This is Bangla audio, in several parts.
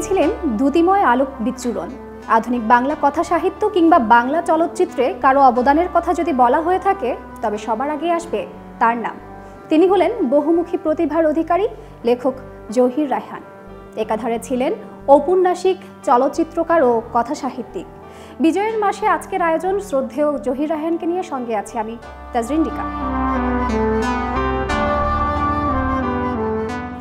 দ্যুতিময় আলোক বিচ্ছুরণ আধুনিক বাংলা কথা সাহিত্য কিংবা বাংলা চলচ্চিত্রে কারও অবদানের কথা যদি বলা হয়ে থাকে, তবে সবার আগে আসবে তার নাম। তিনি হলেন বহুমুখী প্রতিভার অধিকারী, লেখক জহির রায়হান। একাধারে ছিলেন ঔপন্যাসিক, চলচ্চিত্রকার ও কথা সাহিত্যিক। বিজয়ের মাসে আজকের আয়োজন শ্রদ্ধেয় জহির রায়হানকে নিয়ে সঙ্গে আছি আমি, তাজরিন ডিকা।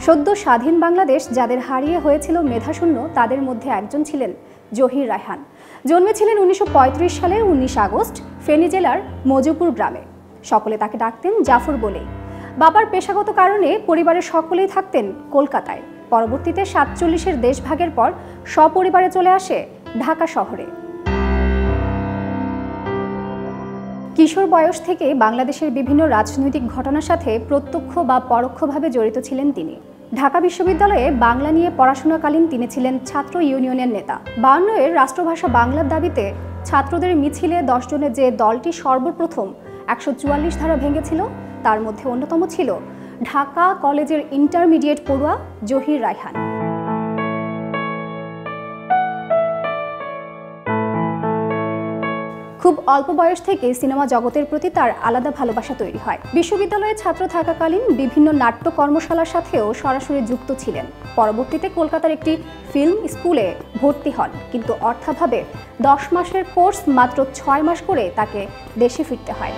সদ্য স্বাধীন বাংলাদেশ যাদের হারিয়ে হয়েছিল মেধাশূন্য, তাদের মধ্যে একজন ছিলেন জহির রায়হান। জন্মেছিলেন উনিশশো সালের উনিশ আগস্ট, ফেনী জেলার মজুপুর গ্রামে। সকলে তাকে ডাকতেন জাফর বলেই। বাবার পেশাগত কারণে পরিবারের সকলেই থাকতেন কলকাতায়। পরবর্তীতে সাতচল্লিশের দেশভাগের পর সপরিবারে চলে আসে ঢাকা শহরে। কিশোর বয়স থেকে বাংলাদেশের বিভিন্ন রাজনৈতিক ঘটনার সাথে প্রত্যক্ষ বা পরোক্ষভাবে জড়িত ছিলেন তিনি। ঢাকা বিশ্ববিদ্যালয়ে বাংলা নিয়ে পড়াশোনাকালীন তিনি ছিলেন ছাত্র ইউনিয়নের নেতা। বায়ান্ন এর রাষ্ট্রভাষা বাংলার দাবিতে ছাত্রদের মিছিলে দশ জনের যে দলটি সর্বপ্রথম একশো চুয়াল্লিশ ধারা ভেঙেছিল, তার মধ্যে অন্যতম ছিল ঢাকা কলেজের ইন্টারমিডিয়েট পড়ুয়া জহির রায়হান। খুব অল্প বয়স থেকে সিনেমা জগতের প্রতি তার আলাদা ভালোবাসা তৈরি হয়। বিশ্ববিদ্যালয়ে ছাত্র থাকাকালীন বিভিন্ন নাট্য কর্মশালার সাথেও সরাসরি যুক্ত ছিলেন। পরবর্তীতে কলকাতার একটি ফিল্ম স্কুলে ভর্তি হন, কিন্তু অর্থাভাবে দশ মাসের কোর্স মাত্র ছয় মাস করে তাকে দেশে ফিরতে হয়।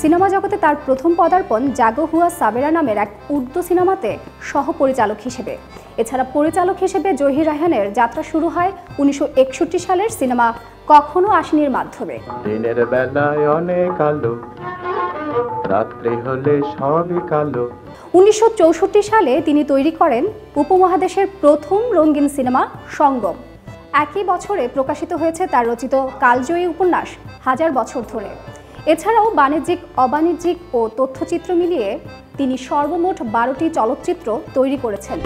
সিনেমা জগতে তার প্রথম পদার্পণ জাগো হুয়া সাবেরা নামের এক উর্দু সিনেমাতে সহপরিচালক হিসেবে। এছাড়া পরিচালক হিসেবে জহির রায়হানের যাত্রা শুরু হয় উনিশশো সালের সিনেমা কখনো আসেনির মাধ্যমে। দিনের বেলায় অনেক আলো রাত্রি হলে সবই কালো। উনিশশো সালে তিনি তৈরি করেন উপমহাদেশের প্রথম রঙিন সিনেমা সঙ্গম। একই বছরে প্রকাশিত হয়েছে তার রচিত কালজয়ী উপন্যাস হাজার বছর ধরে। এছাড়াও বাণিজ্যিক, অবাণিজ্যিক ও তথ্যচিত্র মিলিয়ে তিনি সর্বমোট বারোটি চলচ্চিত্র তৈরি করেছেন।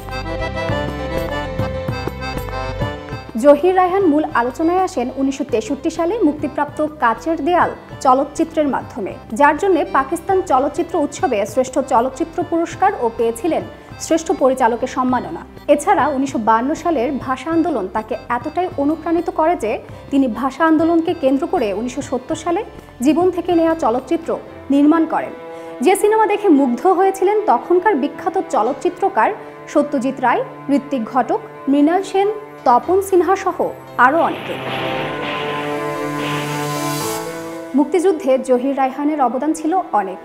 জহির রায়হান মূল আলোচনায় আসেন উনিশশো তেষট্টি সালে মুক্তিপ্রাপ্ত কাচের দেয়াল চলচ্চিত্রের মাধ্যমে, যার জন্য পাকিস্তান চলচ্চিত্র উৎসবে শ্রেষ্ঠ চলচ্চিত্র পুরস্কার ও পেয়েছিলেন শ্রেষ্ঠ পরিচালকের সম্মাননা। এছাড়া উনিশশো সালের ভাষা আন্দোলন তাকে এতটাই অনুপ্রাণিত করে যে তিনি ভাষা আন্দোলনকে কেন্দ্র করে উনিশশো সত্তর সালে জীবন থেকে নেওয়া চলচ্চিত্র নির্মাণ করেন। যে সিনেমা দেখে মুগ্ধ হয়েছিলেন তখনকার বিখ্যাত চলচ্চিত্রকার সত্যজিৎ রায়, ঋত্বিক ঘটক, মৃণাল সেন, তপন সিনহা সহ আরও অনেকে। মুক্তিযুদ্ধে জহির রায়হানের অবদান ছিল অনেক।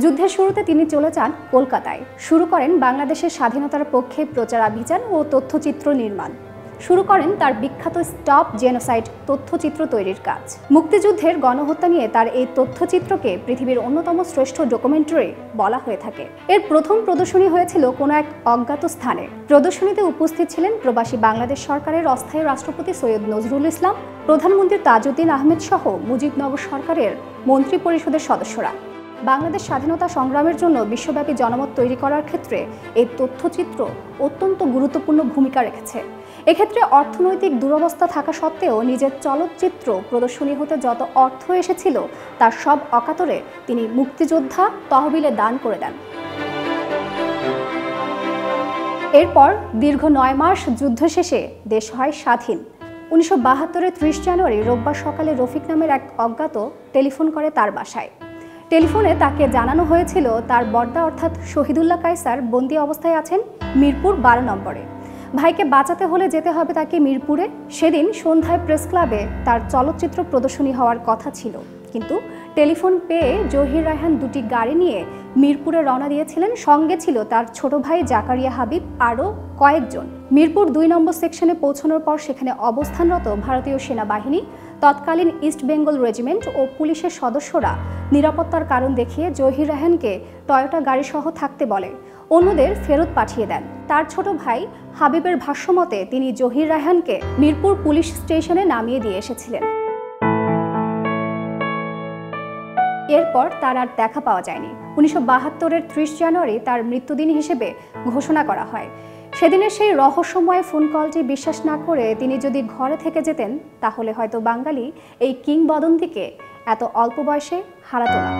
যুদ্ধের শুরুতে তিনি চলে যান কলকাতায়। শুরু করেন বাংলাদেশের স্বাধীনতার পক্ষে প্রচারাভিযান ও তথ্যচিত্র নির্মাণ। শুরু করেন তার বিখ্যাত স্টপ জেনোসাইড তথ্যচিত্র তৈরির কাজ। মুক্তিযুদ্ধের গণহত্যা নিয়ে তার এই তথ্যচিত্রকে পৃথিবীর অন্যতম শ্রেষ্ঠ ডকুমেন্টারি বলা হয়ে থাকে। এর প্রথম প্রদর্শনী হয়েছিল কোনো এক অজ্ঞাত স্থানে। প্রদর্শনীতে উপস্থিত ছিলেন প্রবাসী বাংলাদেশ সরকারের অস্থায়ী রাষ্ট্রপতি সৈয়দ নজরুল ইসলাম, প্রধানমন্ত্রী তাজউদ্দিন আহমেদ সহ মুজিবনগর সরকারের মন্ত্রী পরিষদের সদস্যরা। বাংলাদেশ স্বাধীনতা সংগ্রামের জন্য বিশ্বব্যাপী জনমত তৈরি করার ক্ষেত্রে এই তথ্যচিত্র অত্যন্ত গুরুত্বপূর্ণ ভূমিকা রেখেছে। এক্ষেত্রে অর্থনৈতিক দুরবস্থা থাকা সত্ত্বেও নিজের চলচ্চিত্র প্রদর্শনী হতে যত অর্থ এসেছিল, তার সব অকাতরে তিনি মুক্তিযোদ্ধা তহবিলে দান করে দেন। এরপর দীর্ঘ নয় মাস যুদ্ধ শেষে দেশ হয় স্বাধীন। উনিশশো বাহাত্তরের ত্রিশ জানুয়ারি রোববার সকালে রফিক নামের এক অজ্ঞাত টেলিফোন করে তার বাসায়। টেলিফোনে তাকে জানানো হয়েছিল, তার বর্দা অর্থাৎ শহীদুল্লাহ কায়সার বন্দি অবস্থায় আছেন মিরপুর বারো নম্বরে। ভাইকে বাঁচাতে হলে যেতে হবে তাকে মিরপুরে। সেদিন সন্ধ্যায় প্রেস ক্লাবে তার চলচ্চিত্র প্রদর্শনী হওয়ার কথা ছিল। কিন্তু টেলিফোন পেয়ে জহির রায়হান দুটি গাড়ি নিয়ে মিরপুরে রওনা দিয়েছিলেন। সঙ্গে ছিল তার ছোট ভাই জাকারিয়া হাবিব, আরও কয়েকজন। মিরপুর দুই নম্বর সেকশনে পৌঁছানোর পর সেখানে অবস্থানরত ভারতীয় সেনাবাহিনী, তৎকালীন ইস্ট বেঙ্গল রেজিমেন্ট ও পুলিশের সদস্যরা নিরাপত্তার কারণ দেখিয়ে জহির রায়হানকে টয়োটা গাড়িসহ থাকতে বলে। অন্যদের ফেরত পাঠিয়ে দেন। তার ছোট ভাই হাবিবের ভাষ্যমতে তিনি জহির রায়হানকে মিরপুর পুলিশ স্টেশনে নামিয়ে দিয়ে এসেছিলেন। এরপর তার আর দেখা পাওয়া যায়নি। উনিশশো বাহাত্তরের ত্রিশ জানুয়ারি তার মৃত্যুদিন হিসেবে ঘোষণা করা হয়। সেদিনের সেই রহস্যময় ফোন কলটি বিশ্বাস না করে তিনি যদি ঘরে থেকে যেতেন, তাহলে হয়তো বাঙালি এই কিংবদন্তিকে এত অল্প বয়সে হারাতো না।